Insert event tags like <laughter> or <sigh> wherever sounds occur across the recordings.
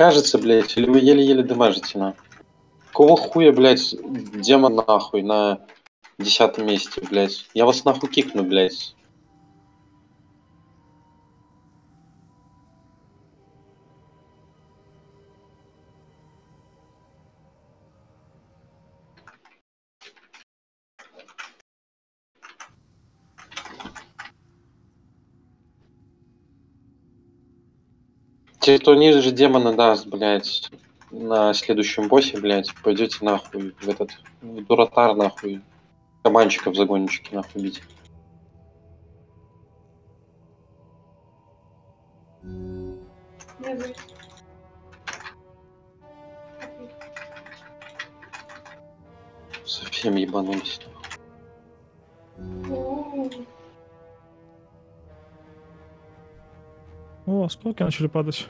кажется, блядь, или вы еле-еле дамажите, на? Какого хуя, блядь, демон нахуй на десятом месте, блядь? Я вас нахуй кикну, блядь. Те, кто ниже демона даст, блядь, на следующем боссе, блядь, пойдете нахуй в этот в дуратар нахуй. Кабанчиков загончики нахуй бить. Совсем ебанулись. О, осколки начали падать.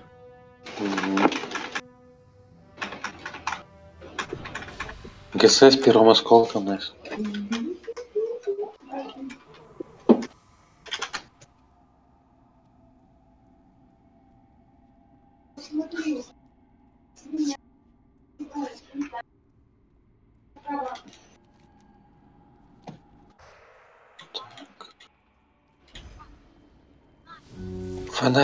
ГС с первым осколком, найс.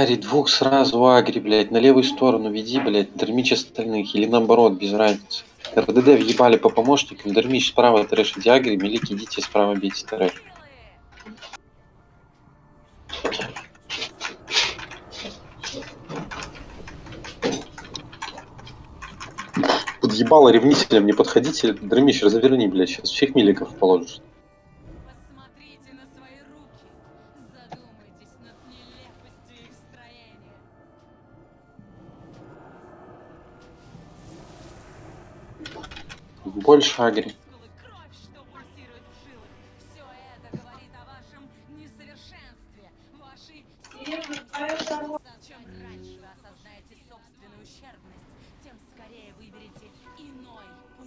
Фонарь двух сразу агри, блядь, на левую сторону веди, блядь, дермич остальных, или наоборот, без разницы. РДД въебали по помощникам, дермич справа трэшите агри, милики идите справа бейте трэш. Подъебало ревнителям, не подходите, дермич разверни, блядь, сейчас всех миликов положишь. Иной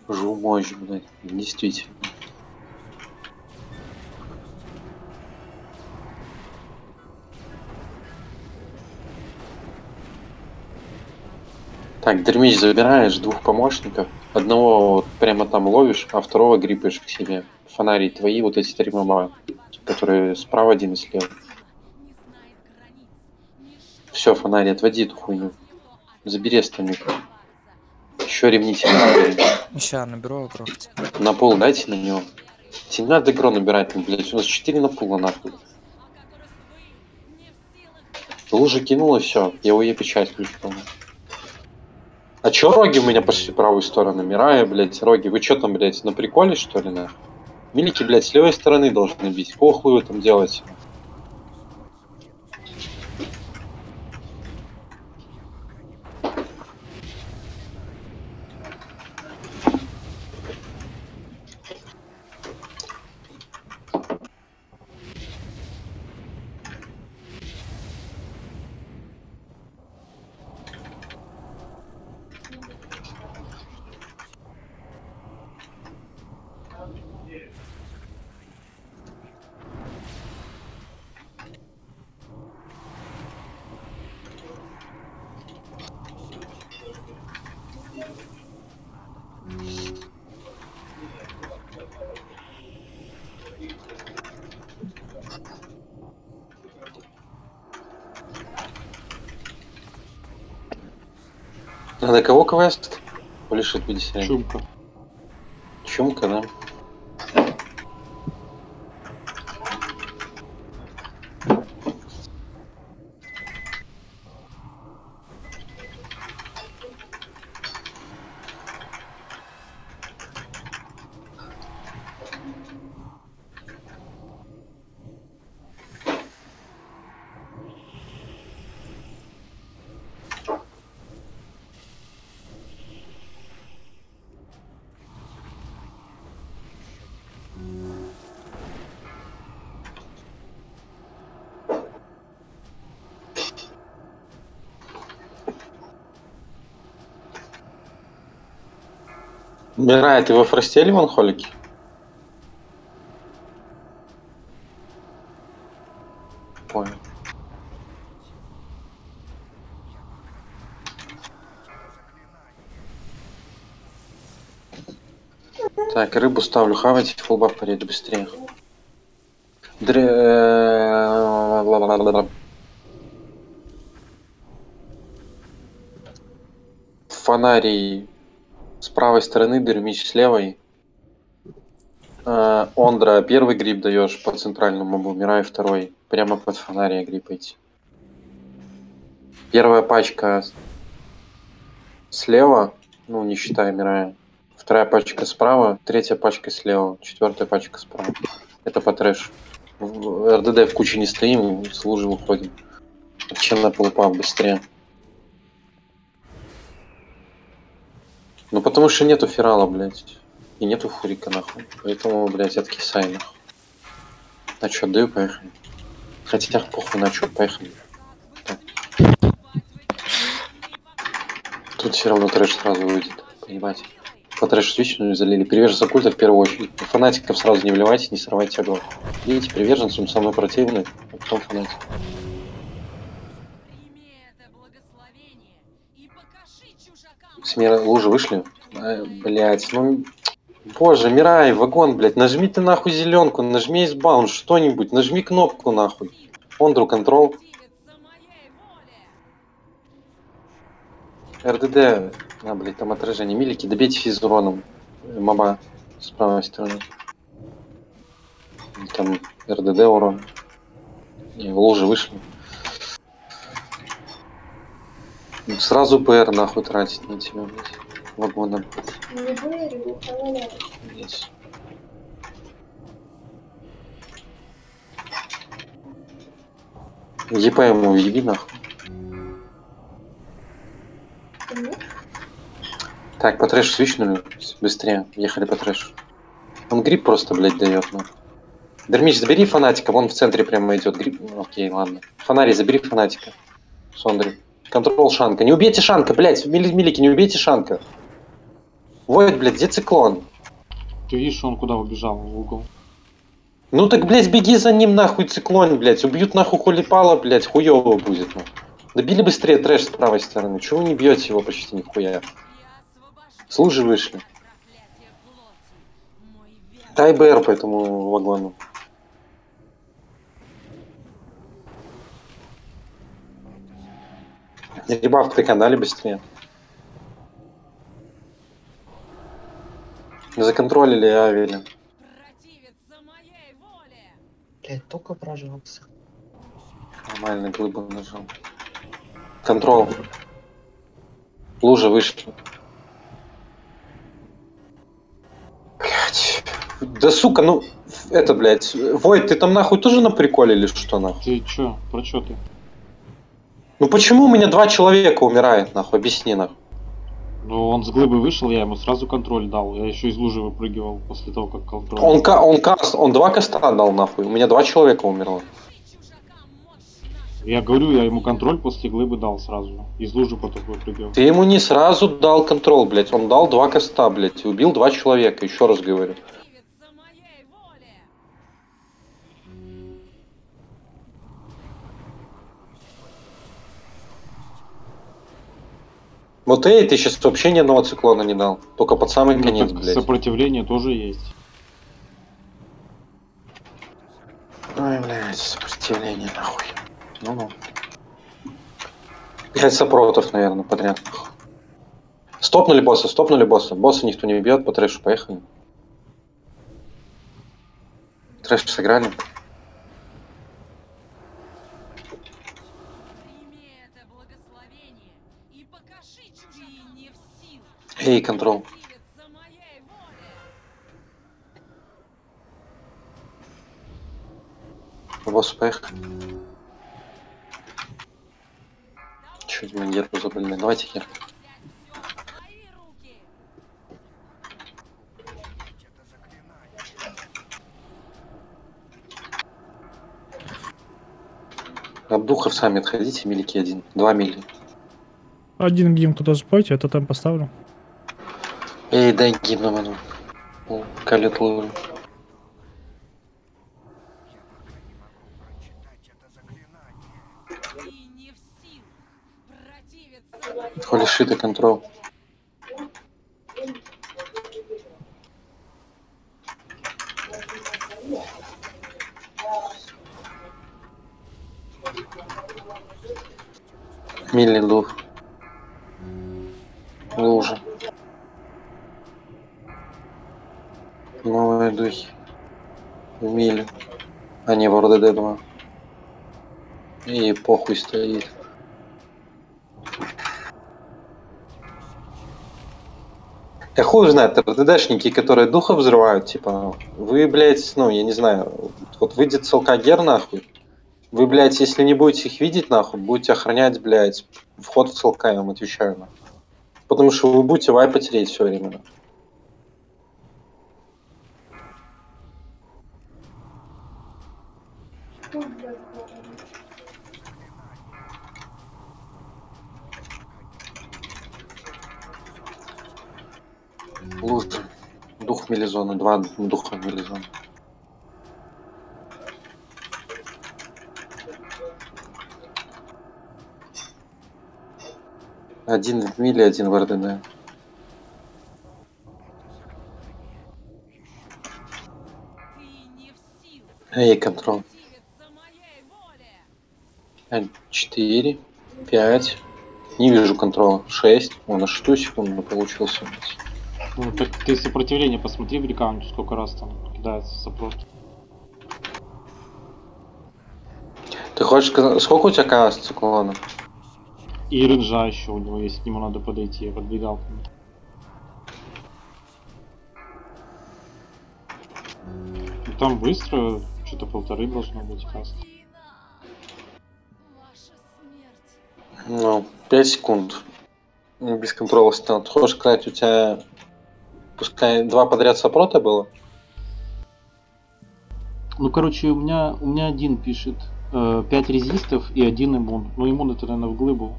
путь. Жу мощь, блядь, действительно. Так, дермич забираешь двух помощников. Одного вот прямо там ловишь, а второго гриппаешь к себе. Фонари твои, вот эти три моба, которые справа один и слева. Все, фонарь, отводи эту хуйню. Забери остальных. Еще ревнительно. Сейчас наберу кровь. На пол дайте на него. Тебе не надо игру набирать, ну, блядь. У нас 4 на пула нахуй. Лужа кинула, все. Я у ей печать включил. А чё роги у меня пошли правую сторону? Мирая, блядь, роги. Вы чё там, блядь, на приколе, что ли, нахуй? Милики, блядь, с левой стороны должны бить. Хуя вы там делаете? Кого квест? Лишит 50. Чумка. Чумка, да? Мирай, ты во фросте или в анхолике? Понял. Так, рыбу ставлю хавать, фулбаф порежь быстрее. Дре... ла-ла-ла-ла-ла. Фонарий с правой стороны, дырмич с левой. Э, Ондра, первый гриб даешь по центральному мобу, Мирай второй. Прямо под фонария гриппайте. Первая пачка слева, ну не считая Мирая. Вторая пачка справа, третья пачка слева, четвертая пачка справа. Это по трэш. В РДД в куче не стоим, с лужи уходим. Чем на полупав быстрее. Ну потому что нету ферала, блядь. И нету фурика, нахуй. Поэтому, блядь, откисай, нахуй. На чё, даю, поехали. Хотя похуй на чё, поехали. Тут все равно трэш сразу выйдет, понимаете. По трэшу свечную залили. Приверженцев культа в первую очередь. Фанатиков сразу не вливайте, не срывайте огонь. Видите, приверженцам самый противный, а потом фанатик. С мира лужи вышли? Блять, ну... Боже, Мирай, вагон, блядь, нажми ты нахуй зеленку, нажми избаун, что-нибудь, нажми кнопку нахуй. Ондру контрол. РДД, а, блядь, там отражение, милики, добейте физ уроном. Э, Маба с правой стороны. Там РДД урон. И в лужи вышли. Сразу ПР нахуй тратить на тебя, блядь. Вагоном. Не поваляю. Есть. ЕП ему въеби нахуй. Нет? Так, по трэшу свичнули. Быстрее. Ехали по трэшу. Он гриб просто, блядь, дает, ну. Дермич, забери фанатика, вон в центре прямо идет гриб. Ну, Окей, ладно. Фонарий, забери фанатика. Сондри. Контрол Шанка. Не убейте Шанка, блядь, мили- милики, не убейте Шанка. Войд, блядь, где циклон? Ты видишь, он куда убежал в угол. Ну так, блядь, беги за ним нахуй циклон, блядь. Убьют нахуй хулипала, блядь, хуёво будет. Ну. Добили быстрее трэш с правой стороны. Чего вы не бьете его почти нихуя? Служи вышли. Дай БР по этому вагону. Ребав ТК дали быстрее. Законтролили воле. Блять, только прожался. Нормально глыбу нажал. Контрол. Лужа вышли. Блять. Да сука, ну это, блядь. Войт, ты там нахуй тоже на приколе или что нахуй? Ты чё? Про чё ты? Ну почему у меня два человека умирает, нахуй? Объясни нахуй. Ну, он с глыбы вышел, я ему сразу контроль дал. Я еще из лужи выпрыгивал после того, как контроль. Он, ка- он каст, он два каста дал нахуй. У меня два человека умерло. Я говорю, я ему контроль после глыбы дал сразу. Из лужи потом выпрыгивал. Ты ему не сразу дал контрол, блядь. Он дал два каста, блядь. И убил два человека, еще раз говорю. Вот эй, ты сейчас вообще ни одного циклона не дал. Только под самый Ну, конец, блядь. Сопротивление тоже есть. Ой, блядь, сопротивление, нахуй. Ну-ну. Пять сопротов, наверное, подряд. Стопнули босса, стопнули босса. Босса никто не бьет, по трэшу поехали. Трэш сыграли. Прими это благословение и покажи чужакам. Ты не в Эй, контрол. Босс, поехали. Чуть мы нервы забыли. Давайте руки. От сами отходите, милики один. Два мили. Один гим туда спойте, это там поставлю. Ей, дай. Калит не в силах противиться Холи шиты контрол. Милли луж. В РДД 2. И похуй стоит. Я хуй знает, РДДшники, которые духа взрывают, типа, вы, блядь, ну, я не знаю, вот выйдет СЛК Гер, нахуй, вы, блядь, если не будете их видеть, нахуй, будете охранять, блядь, вход в СЛК, я вам отвечаю, нахуй. Потому что вы будете вай потереть все время, нахуй. Лужа. Дух мелизона, два духа мелизона. Один в миле, один в силах Эй, контроль. Противиться моей воле. Четыре, пять. Не вижу контрола. Шесть. О, на шестую секунду получился. Ну, так ты сопротивление посмотри в рекаунте, сколько раз там кидается сопрот. Ты хочешь сказать, сколько у тебя КС циклона? И рынжа еще у него есть, к нему надо подойти, я подбегал к нему. Ну, там быстро, что-то полторы должно быть каст. Ну, пять секунд. Без контроля стан. Хочешь сказать, у тебя пускай два подряд сопрота было? Ну, короче, у меня, у меня один пишет 5 резистов и один иммун. Ну, иммун это, наверное, в глыбу.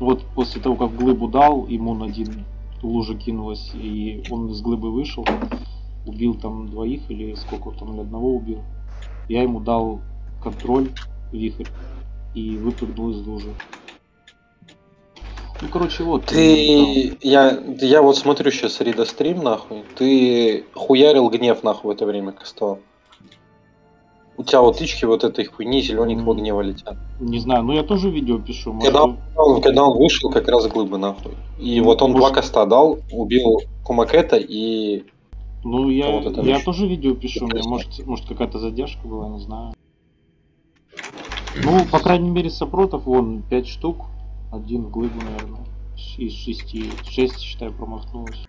Вот после того, как глыбу дал, иммун один лужа кинулась, и он из глыбы вышел, убил там двоих или сколько там, или одного убил. Я ему дал контроль, вихрь, и выпрыгнул из лужи. Ну, короче, вот. Ты, я, я вот смотрю сейчас Рида стрим, нахуй. Ты хуярил гнев, нахуй, в это время кастовал. У тебя вот тычки вот этой хуйни зелененького гнева летят. Не знаю, ну я тоже видео пишу. может, Когда он, когда он вышел, как раз глыбы, нахуй. И вот он два Может- каста дал, убил Кумакета и... Ну, я, Вот я тоже видео пишу, у меня, может, может какая-то задержка была, не знаю. Ну, по крайней мере, сопротов вон 5 штук, один в глыбу, наверное, из 6, 6, считай, промахнулось.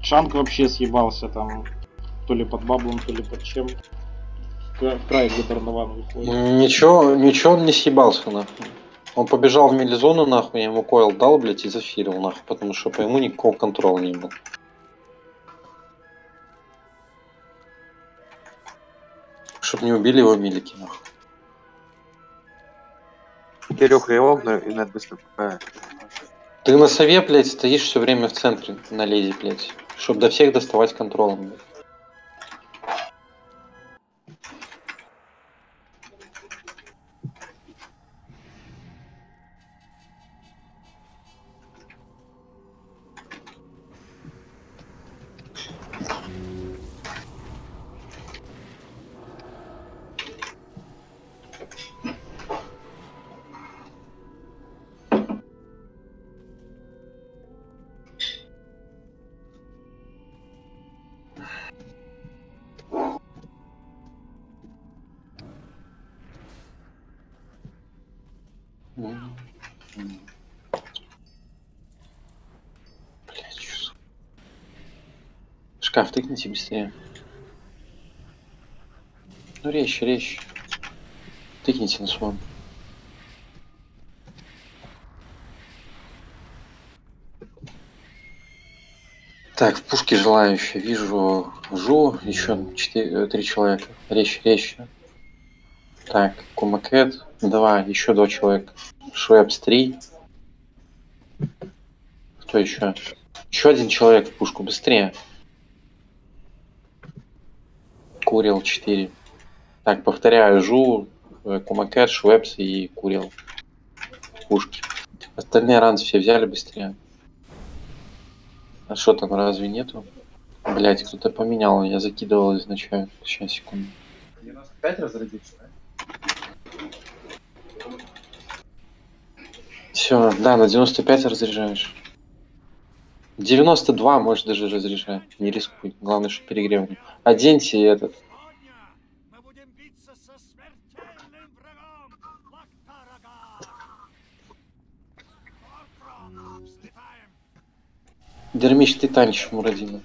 Чанг вообще съебался там, то ли под баблом, то ли под чем. В кра- в край где Барнован выходит. Ничего, ничего он не съебался, нахуй. Он побежал в милизону, нахуй, я ему койл дал, блядь, и зафирил, нахуй, потому что по ему никакого контроля не было. Чтоб не убили его милики, нахуй. Кирюха и Огна, и Нет быстро пока. Ты на сове, блядь, стоишь все время в центре на леди, блядь. Чтоб до всех доставать контролем, блядь. Быстрее. Ну резче, резче. Тыкните на свой. Так, в пушке желающие. Вижу Жу, еще четыре, три человека. Резче, резче. Так, Кумакет, два, еще два человека. Швепс, три. Кто еще? Еще один человек в пушку, быстрее. Курил, четыре. Так, повторяю, Жу, э, Кумакет, Швепс и Курил. Пушки. Остальные ранцы все взяли быстрее. А что там, разве нету? Блять, кто-то поменял, я закидывал изначально. Сейчас, секунду. 95 разрядится, Все, да, на 95 разряжаешь. 92 можешь даже разряжать. Не рискуй. Главное, что перегрев. не- Оденьте этот. Дермиш, ты танчишь, Мурадина.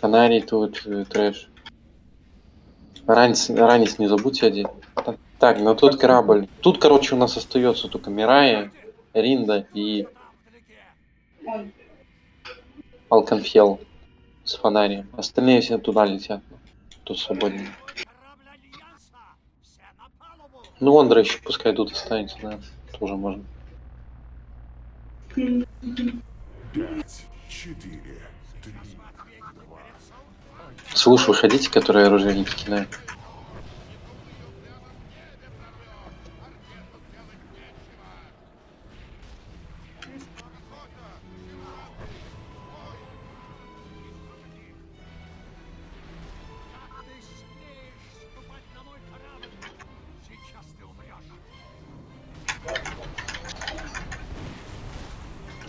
Фонарий тут, э, трэш. Ранец, ранец не забудьте одеть. Так, ну тут корабль. Тут, короче, у нас остается только Мирая, Ринда и Алканфел с фонарием. Остальные все туда летят. Тут свободнее. Ну, Ондра еще пускай тут останется, да. Тоже можно. Слушай, выходите, которые оружие не покидают.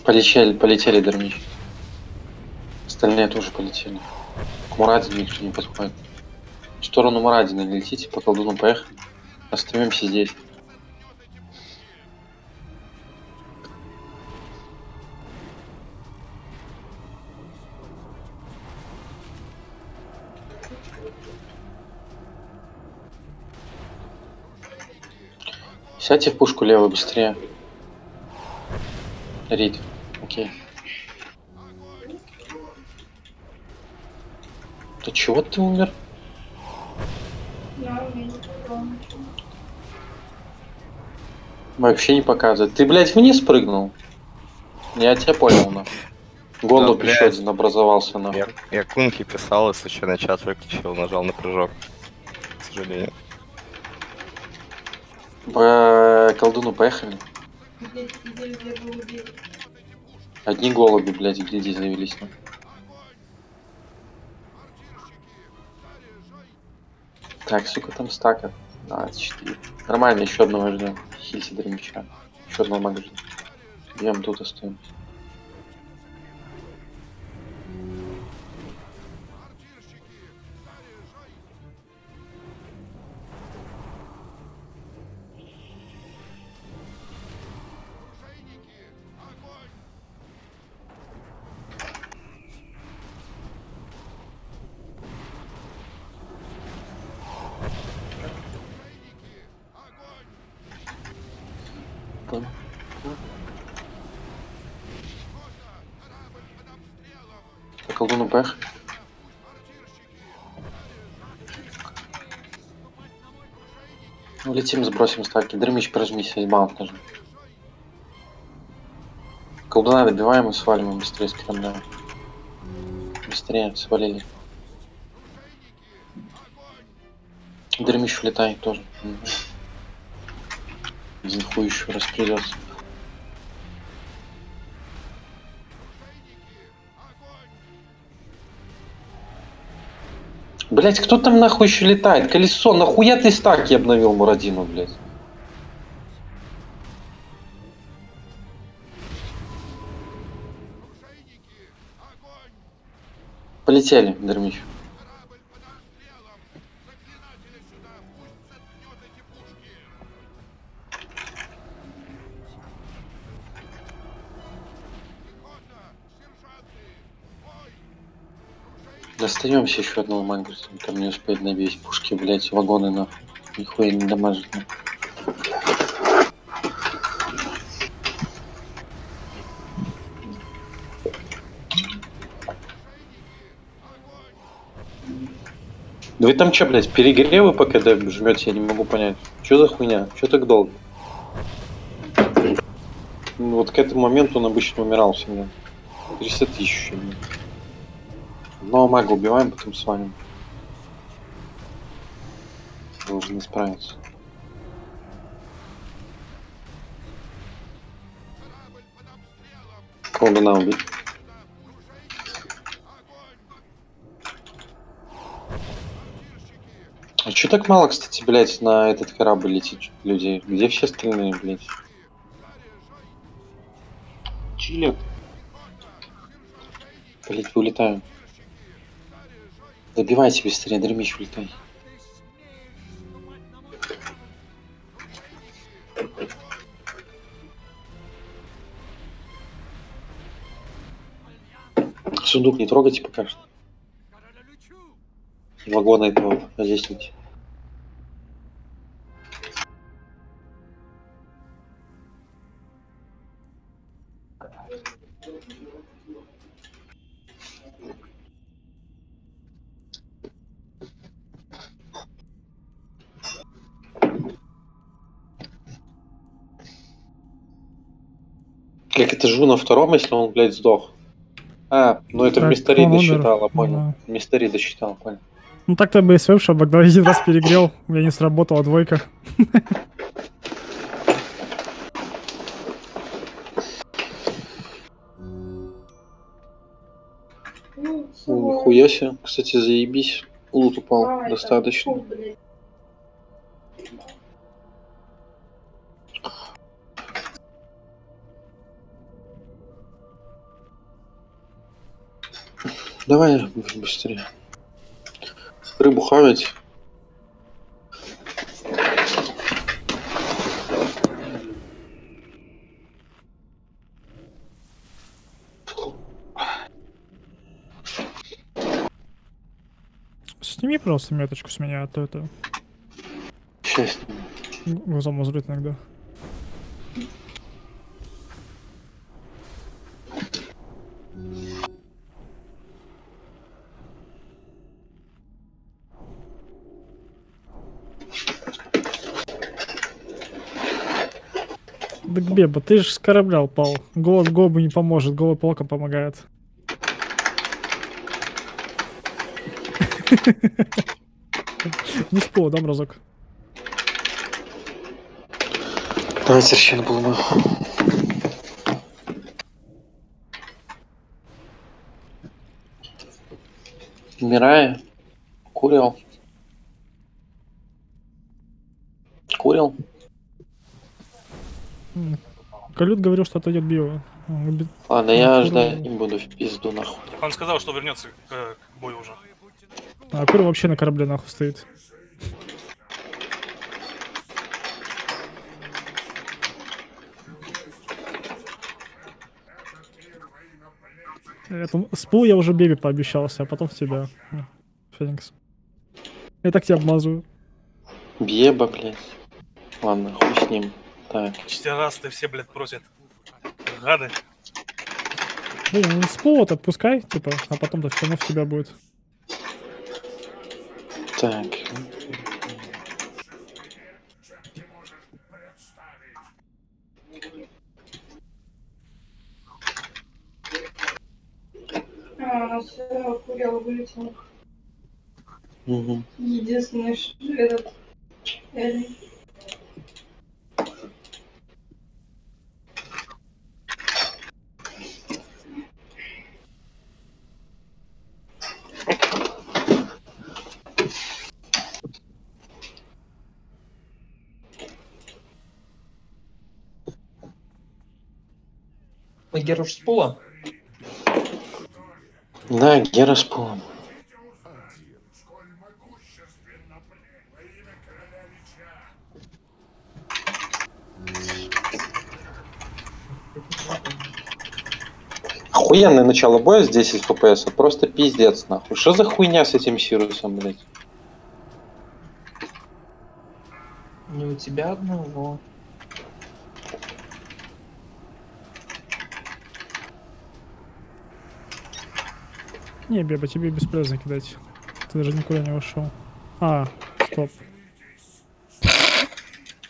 Полетели, полетели, Дермич. Остальные тоже полетели. К Мурадину никто не подходит. В сторону Мурадина летите, по колдуну поехали. Остаемся здесь. Сядьте в пушку левую быстрее. Рид. Окей. То чего ты умер? Я. Вообще не показывает. Ты, блядь, вниз прыгнул? Я тебя понял, на. Голубь Да, еще один образовался, на. Я, я Кунки писал и случайно чат выключил, нажал на прыжок. К сожалению. По колдуну поехали. Одни голуби, блядь, гильдии завелись. на. Так, сука, там стака. 24. Нормально, еще одного ждем. Хильси Дермича. Еще одного мага ждем. Идем тут оставим. Понял. По колдуну поехали. Ну, летим, сбросим стаки. Дермич, прожмись, айбаунт нажми. Колдуна добиваем и сваливаем быстрее с. Быстрее, свалили. Дермич улетает тоже. Мгм. Хуй еще раз придется. Блять, кто там нахуй еще летает? Колесо, нахуя ты стаки обновил Мурадину, блять? Полетели, Дермич. Достаемся еще одного мага, там не успеет набить пушки, блять, вагоны нахуй. Нихуя не дамажит. Да вы там что, блядь, перегревы по КД жмете, я не могу понять. Что за хуйня? Что так долго? Ну, Вот к этому моменту он обычно умирал всегда. 300 тысяч еще. Одного мага убиваем, потом свалим. Должны справиться. Нам убить? А чё так мало, кстати, блядь, на этот корабль летит людей? Где все остальные, блядь? Чили. Блядь, вылетаю. Добивайся быстрее, Дремич, улетай. Сундук не трогайте пока что. Вагона этого разъясните. Живу на втором, если он, блядь, сдох? А, ну это Так, умер. досчитала, понял. Да. Мистерии досчитал, понял. Ну так-то бы и свевший обогнал один раз перегрел, у меня не сработала двойка. Ну, нихуя себе. Кстати, заебись. Лут упал достаточно. Давай быстрее. Рыбу хавать. Сними просто меточку с меня, а то это Сейчас. глаза мозрит иногда. Глеба, ты же с корабля упал. Голод Гобу не поможет, голый палка помогает. <laughs> Не спо, дам разок. Давай серщину поломаю. Мирая. Курил. Курил. Калют говорил, что отойдет био. Любит- Ладно, Ну, я ждать не буду в пизду нахуй. Он сказал, что вернется к, э, к бою уже. А Кур вообще на корабле нахуй стоит. Это, спул я уже Беби пообещался, а потом в тебя. Ну, Феникс. Я так тебя обмазываю. Беба, блядь. Ладно, хуй с ним. Так. Четырнадцатый все, блядь, просят. Гады. Блин, ну спул вот отпускай, типа, а потом-то все равно в тебя будет. Так. А, все, курил, вылетел. Угу. Единственный этот... Геруш с пола? Да, Гера с полом. Охуенное начало боя с 10 фпс, просто пиздец нахуй. Что за хуйня с этим Сирусом, блядь? Не у тебя одного. Не, Беба, тебе бесполезно кидать. Ты даже никуда не ушел. А, стоп.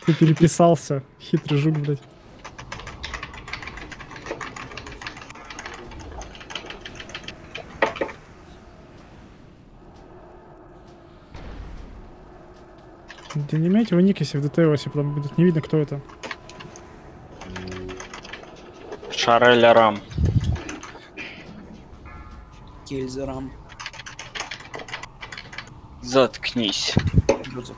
Ты переписался, хитрый жук, блядь. Да не имейте вы ник, если в детейлосе, потом будет не видно, кто это. Шареля Рам. Кельзерам. Заткнись. Бузок.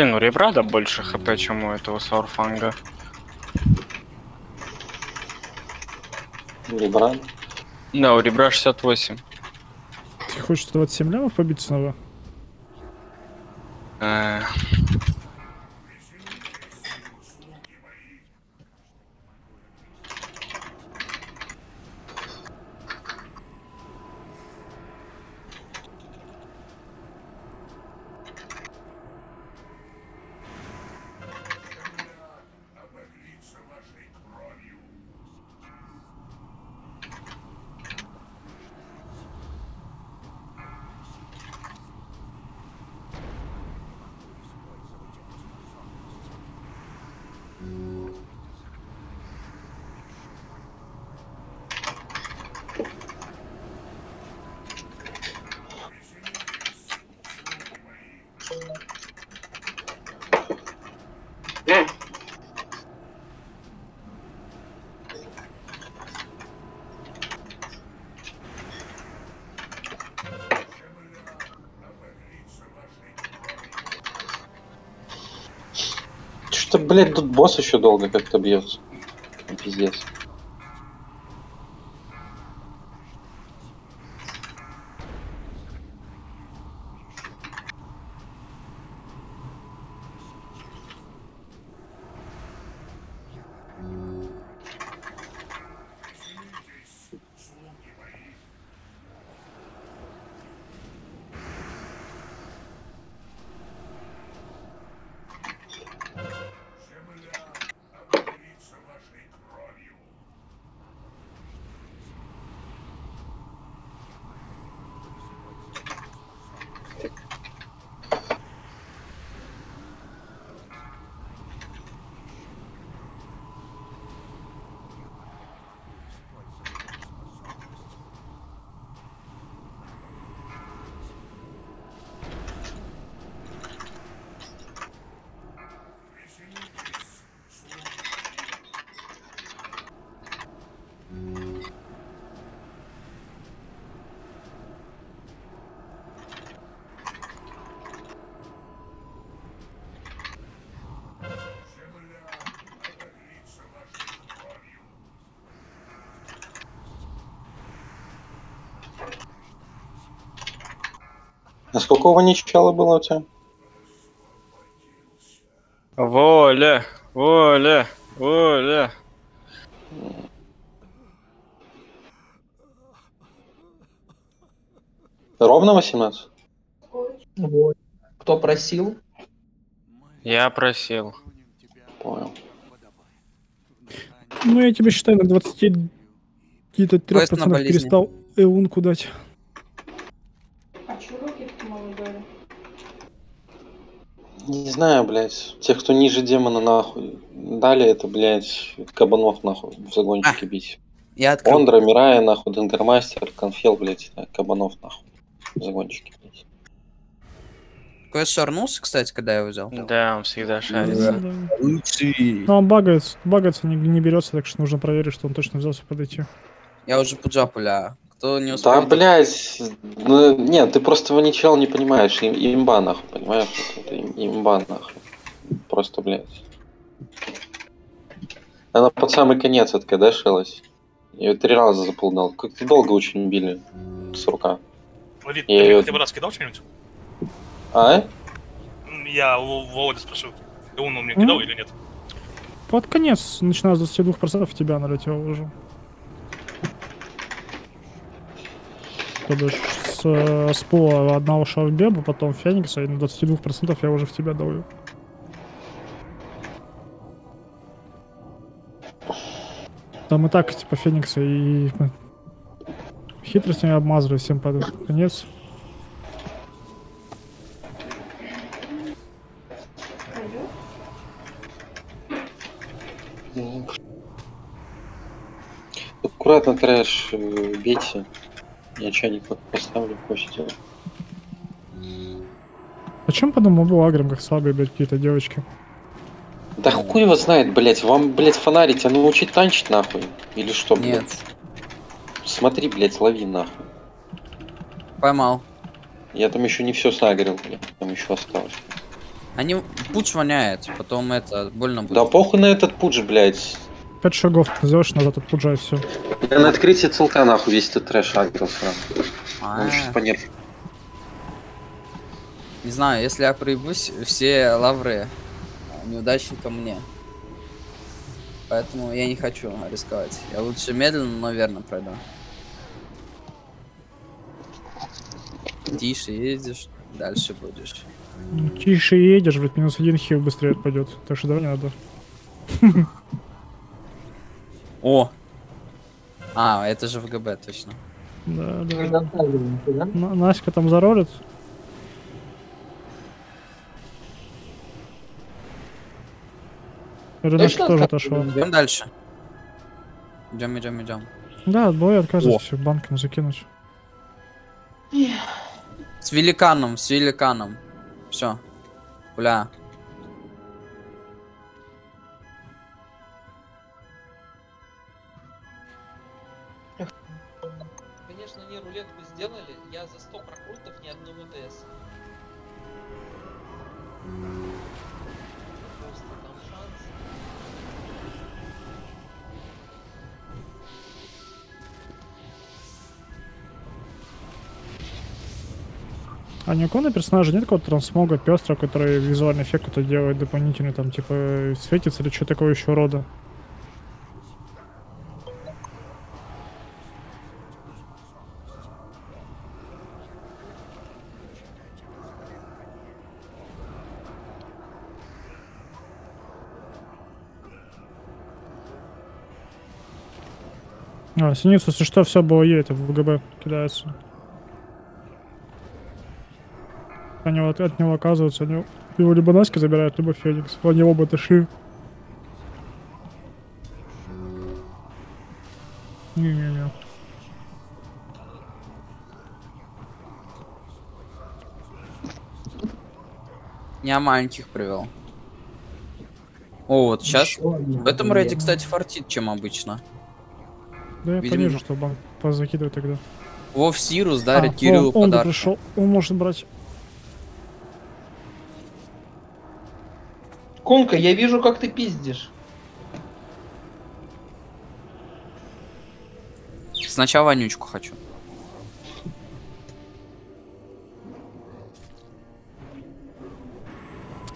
Блин, у Ребрада больше хп, чем у этого Саурфанга. Ребра. Да, у Ребра 68. Ты хочешь 27 лямов побить снова? Э, Что, блядь, тут босс еще долго как-то бьется. Пиздец. А сколько у начала было у тебя? Воля, воля, воля. Ровно 18? Вот. Кто просил? Я просил. Понял. Ну, я тебе считаю, на 20 какие-то трех Квест на пацанов болезни. перестал эунку дать. А чё руки мало дали? Не знаю, блядь. Тех, кто ниже демона, нахуй. Дали это, блядь, кабанов, нахуй, в загончике бить. Я открыл. Ондра, Мирая, нахуй, Денгермастер, Конфел, блядь, да, кабанов, нахуй, в загончике, блядь. Квест шарнулся, кстати, когда я его взял. Да, он всегда шарится. Да. Лучший. Но он багается, багается не, не берется, так что нужно проверить, что он точно взялся подойти. Я уже пуджапуля. Кто не Да, успел... блядь, ну, нет, ты просто его ничего не понимаешь, им, имба, нахуй, понимаешь? Вот это им- имба, нахуй. Просто, блядь. Она под самый конец откадешилась. Ее три раза заполнал. Как-то долго очень били. с рука. Я ты её- хотя бы раз кидал что-нибудь? А? Я у Володи спрошу. Он мне Мгм. кидал или нет? Под конец, начиная с 22% в тебя налетел уже. То бишь с, э, с пола в Бебу, потом Феникса, и на 22% я уже в тебя даю. Там и так, типа, Феникса и мы хитростями обмазывали всем под конец. Ну. Аккуратно трэш, э, бейте. Я чайник поставлю, пусть. Почему потом мы был агром, как слабые, блядь, какие-то девочки? Да хуй его знает, блять, вам, блять, фонарить, а научить танчить нахуй? Или что, блядь? Нет. Смотри, блять, лови нахуй. Поймал. Я там еще не все сагрил, блядь, там еще осталось. Они пуч воняет, потом это больно будет. Да похуй на этот пудж, блять. Пять шагов сделаешь назад, отпуджай все. Я на открытии целка нахуй весь этот трэш агрил сразу. А, Он сейчас понерв. Не знаю, если я проебусь, все лавры неудачника мне. Поэтому я не хочу рисковать. Я лучше медленно, но верно пройду. Тише ездишь, дальше будешь. Тише едешь, блядь, минус один хил быстрее отпадет. Так что давай не надо. <laughs> О! А, это же ВГБ, точно. Да, да. На- Наська там заролит. Рыночка тоже отошла. Идем дальше. Идем, идем, идем. Да, от боя отказывается, все, банком закинуть. С великаном, с великаном. Все. Бля. А ни кого на персонажа нет какого-то трансмога пестра, который визуальный эффект какой-то делает дополнительный, там, типа, светится или что такого еще рода? А, синицу, если что, все было е, это в ВГБ кидается. Они вот от него оказываются, они его либо Наська забирают, либо Феникс. Они оба отошли. Не-не-не. Я маленьких привел. О, вот сейчас. В этом рейде, кстати, фартит, чем обычно. Да я Видимо, понижу, что банк позакидывает тогда. Вов Сирус дарит А, Кириллу он, он подарок. пришел, он может брать. Конка, я вижу, как ты пиздишь. Сначала вонючку хочу.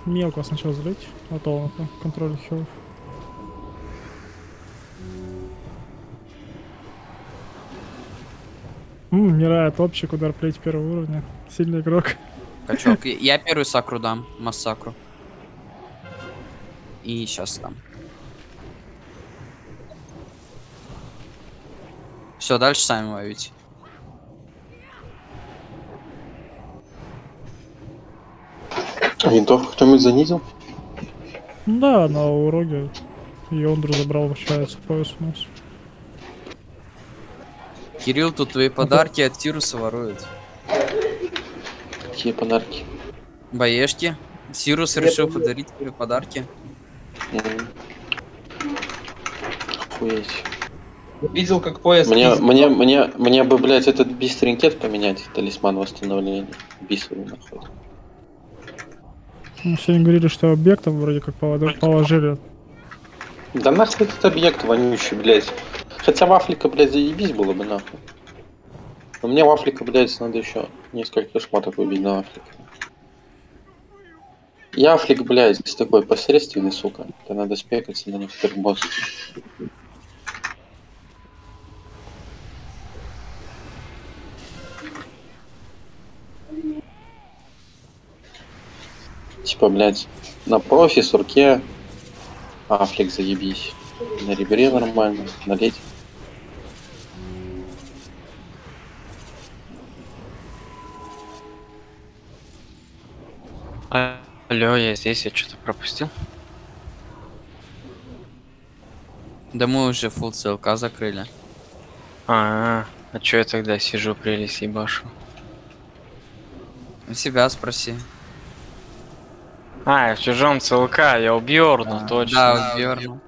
Мелко сначала залить, а то он там контроль хилов. М, Мирая топчик, удар плеть первого уровня. Сильный игрок. Качок. <laughs> Я первый сакру дам. Массакру. И сейчас там. Все, дальше сами воюйте. Винтовку кто-нибудь занизил? Да, на уроге. Йондру забрал, возвращается пояс у нас. Кирилл, тут твои подарки от Сируса воруют. Какие подарки? Боешки. Сирус решил подарить тебе подарки. Охуеть. Видел, как пояс Мне, мне, мне, мне бы, блядь, этот бистринкет поменять, талисман восстановления. Бисовый нахуй. Ну, Все говорили, что объектом вроде как положили. Да нахуй этот объект вонючий, блядь. Хотя вафлика, блядь, заебись было бы нахуй. Но мне вафлика, блядь, надо еще несколько шмоток убить на вафлика. Яфлик, блядь, такой посредственный, сука. Это надо спекаться на некоторых боссов. Типа, блядь, на профи, сурке, Афлик заебись. На ребре нормально, на леди. Алло, я здесь, я что-то пропустил. Да мы уже фул ЦЛК закрыли. А, а чё я тогда сижу прелесть ебашу? У себя спроси. А, я в чужом ЦЛК, я у Бьорну, точно. Да, у Бьорну.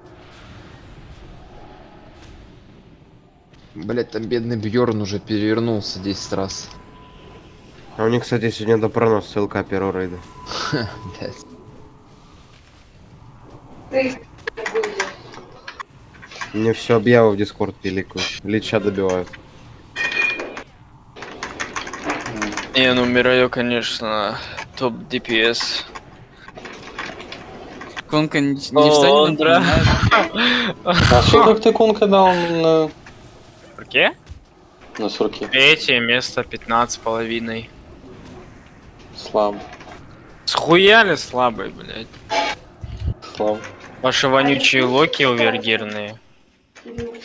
Блять, там бедный Бьорн уже перевернулся 10 раз. А у них, кстати, сегодня до пронос ссылка первого рейда. Мне все объявы в Дискорд пиликают. Лича добивают. Не, ну Мираю, конечно, топ ДПС. Конка не напоминает? <laughs> А что как ты конка дал на, Руке? на сурке? Третье место, 15 с половиной. Слабо. Схуяли слабый, блядь. Слабо. Ваши вонючие локи увергирные.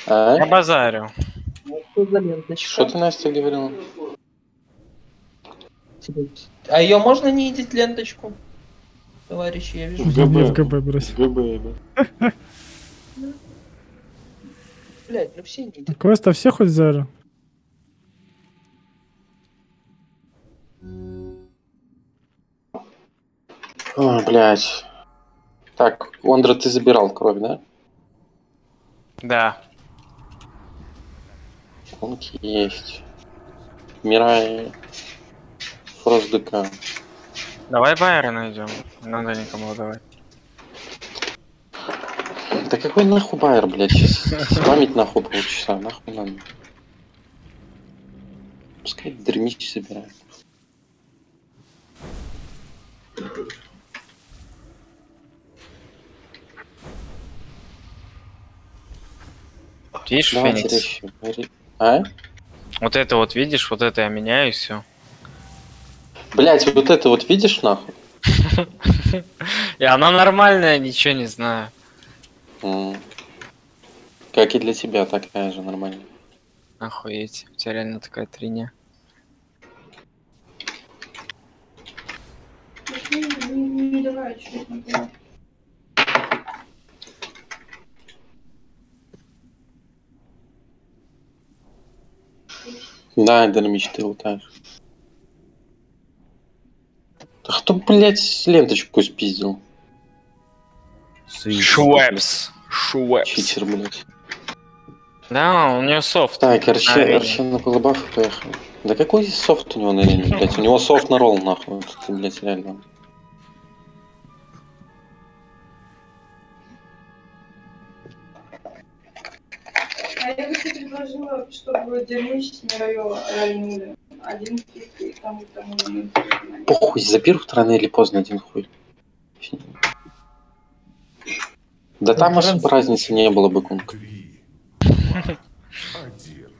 А? Я базарю. Что ты, Настя, говорила? А ее можно не идти ленточку? Товарищи, я вижу. В ГБ брось. ГБ, да. Блять, ну все не. Квеста все хоть взяли? Ой, блядь. Так, Ондра, ты забирал кровь, да? Да. Конки есть. Мирай. Фрост ДК. Давай Байера найдем. Надо никому давать. Да какой нахуй байер, блядь, сейчас спамить нахуй полчаса, нахуй надо. Пускай дерьмич собирает. Видишь, Давай, Феникс? Говори. А? Вот это вот видишь, вот это я меняю и все. Блять, вот это вот видишь нахуй? И она нормальная, ничего не знаю. Как и для тебя такая же нормальная. Охуеть, у тебя реально такая триня. Не, не, не давай, чуть Да, дерьмич, ты лутаешь. Да кто, блять, ленточку спиздил? Шуэпс. Шуэпс. Читер, блять. Да, у нее софт. Так, Арчи. Арчи на полубаф поехал. Да какой софт у него на арене, блять? У него софт на ролл, нахуй. Это, блять, реально. Предложила, чтобы Дермич рольнули. Один пик и тому, и тому. и тому. Похуй, заберут рано или поздно один хуй. Да там особо разницы не было бы, Кунг. <laughs> Один.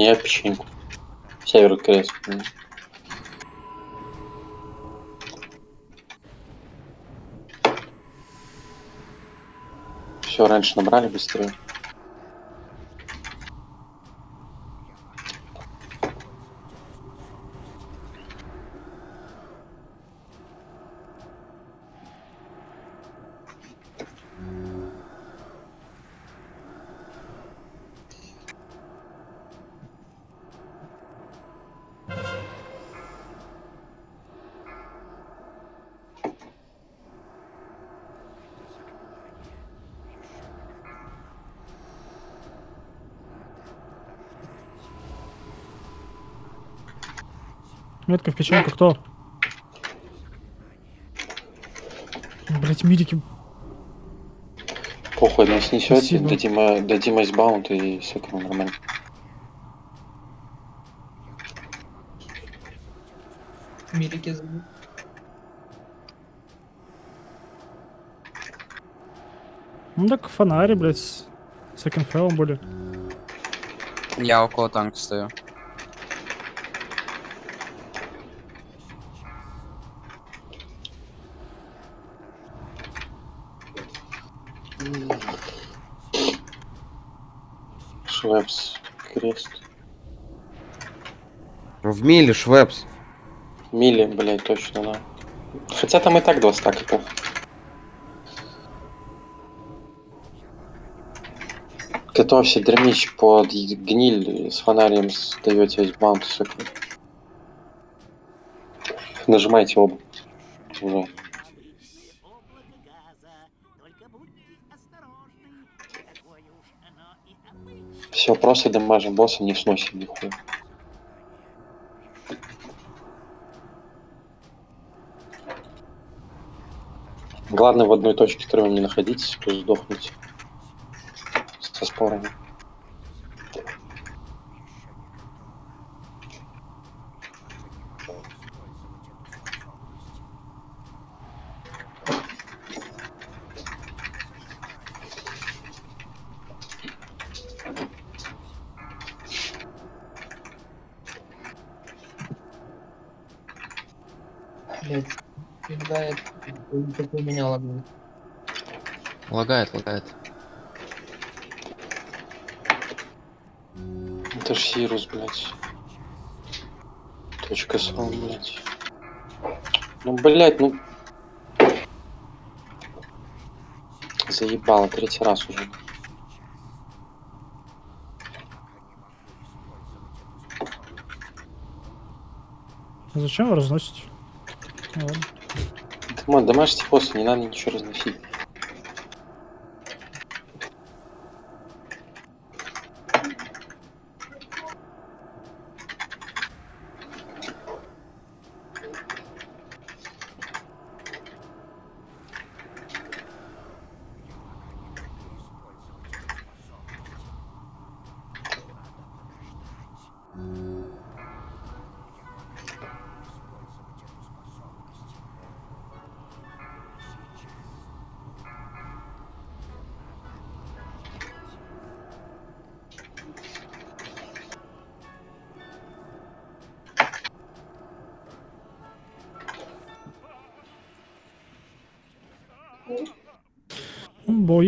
Я печеньку. Север крест. Все, раньше набрали быстрее. Метка в печеньку, кто? Блять, мидики. Похуй, нас Спасибо. дадим, дадим айсбаунт и все нормально. Милики зовут. Ну так фонари, блять, с секонд были. Я около танка стою. Швепс, крест. В миле Швепс. Мили, блядь, точно, да. Хотя там и так два похуй. Готовься, дермич под гниль с фонарем сдаете айсбаунт, сука. Нажимайте оба. Уже. Все, просто дамажим босса, не сносим нихуя. Главное в одной точке втроем не находитесь, то сдохнете. Со спорами. Блять, лагает. Как у меня лагает. Лагает, лагает. Это ж Сирус, блядь. Точка сром, блядь. Ну, блядь, ну... Заебало, третий раз уже. А Зачем вы разносите? Ладно. Come on, домашний босс, не надо ничего разносить.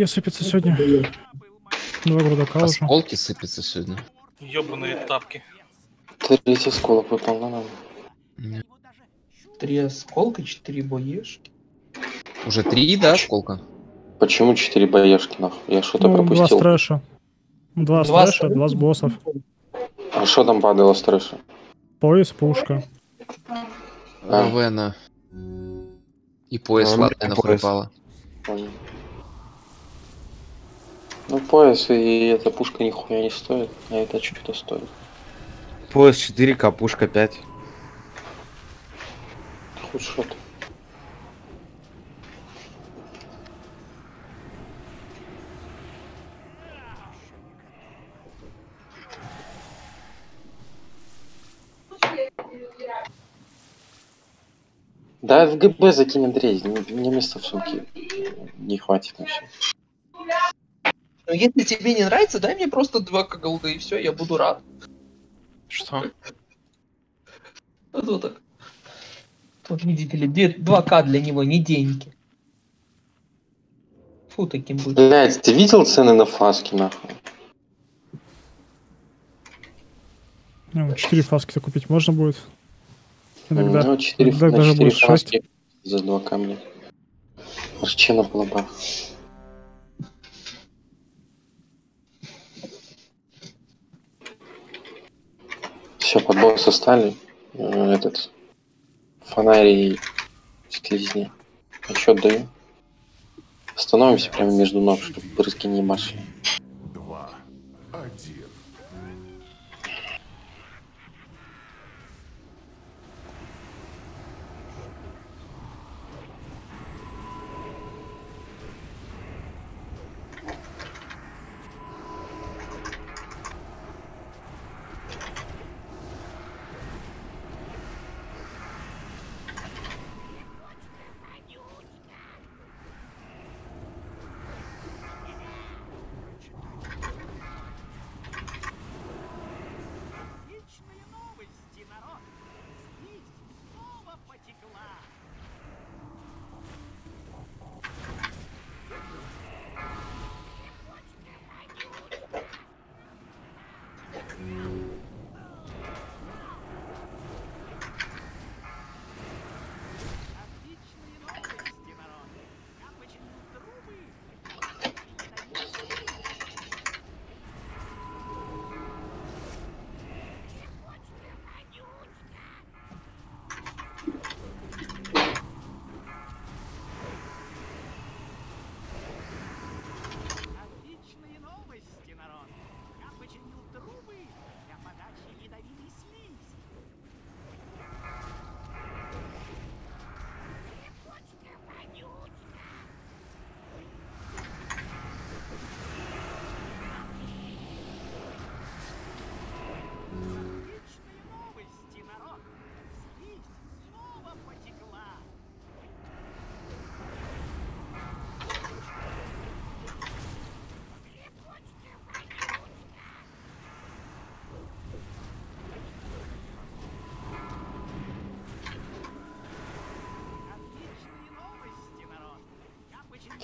Ну, Боя сыпется сегодня. Два грудака уже. Осколки сыпятся сегодня. Ёбаные тапки. Третий сколок выпал, да, нам? Три осколка, четыре боешки. Уже три, да, осколка? Почему четыре боешки, нахуй? Я что-то Ну, два пропустил. стрэша. Два Два стрэша, стрэша? два с боссов. А что там падало с трэша? Пояс, пушка. А. Равена. И пояс А, Латенов пояс. упала. Понял. Ну, пояс и эта пушка нихуя не стоит, а это что-то стоит. Пояс 4, капушка 5. Хоть что-то. Да, в ГБ закинь Андрей, мне, мне места в сумке не хватит вообще. Но если тебе не нравится, дай мне просто два голды и все, я буду рад. Что? А то так. Вот видите ли, 2К для него не деньги. Фу, таким будет. Блять, ты видел цены на фаски, нахуй? Ну, Четыре фаски купить можно будет. Иногда. Ну, 4, Иногда на даже 4 будет шесть. фаски за 2 камня. Арчена была бы. Все, под босса стали. Э, Этот фонарь и слизни. Отчет даю. Становимся прямо между ног, чтобы брызги не машли.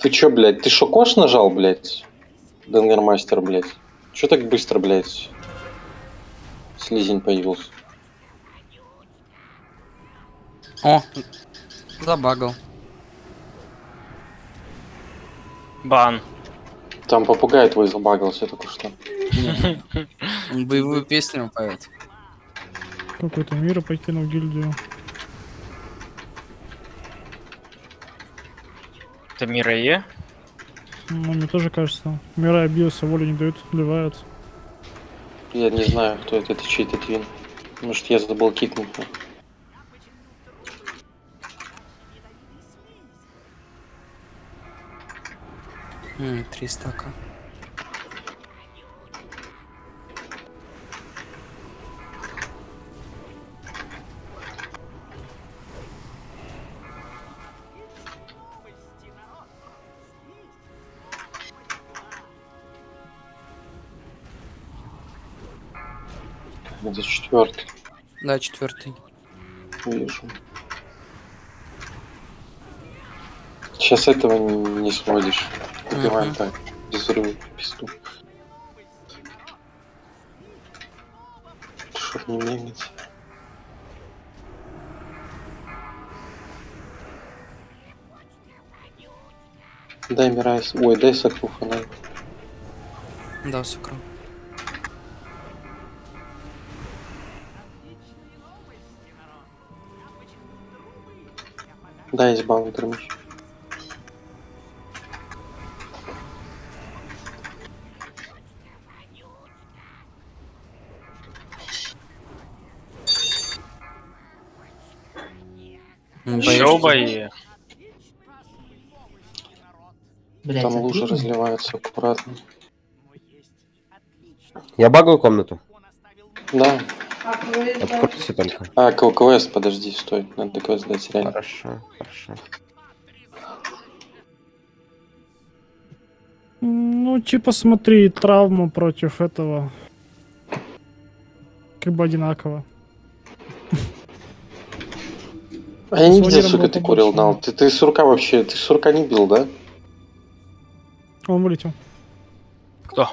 Ты чё, блядь, ты шо кош нажал, блядь? Денгермастер, блядь. Чё так быстро, блядь? Слизень появился. О, забагал. Бан. Там попугай твой забагался только что. Он боевую песню поет. Какой-то мира покинул гильдию. Это Мира Е? Ну, мне тоже кажется. Мира обиделся, воли не дают, вливают. Я не знаю, кто это, это чей-то твин. Может, я забыл кикнуть. Три стака. Да, четвертый. Вижу. Сейчас этого не, не сводишь. Убиваем Мгм. так. Без взрыва писту. Чтоб не мигать. Дай Мирайс. Ой, дай сокру фонарь. Да, сукру. Избаву дробищ. Еще бои. Блядь, Там лужи отлично. разливаются аккуратно. Я багаю комнату. Да. А? Откройте только. А, кв- квест, подожди, стой. Надо квест дать реально. Хорошо, хорошо. Ну, типа, смотри, травма против этого. Как бы одинаково. А я не видел, сука, было ты курил. Нал. Ты, ты сурка вообще, ты сурка не бил, да? Он вылетел. Кто?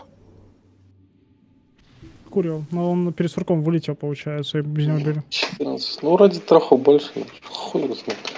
Курил. Но он перед сурком вылетел, получается, и без него били. 14. Ну, вроде троху больше. Хуй его знает.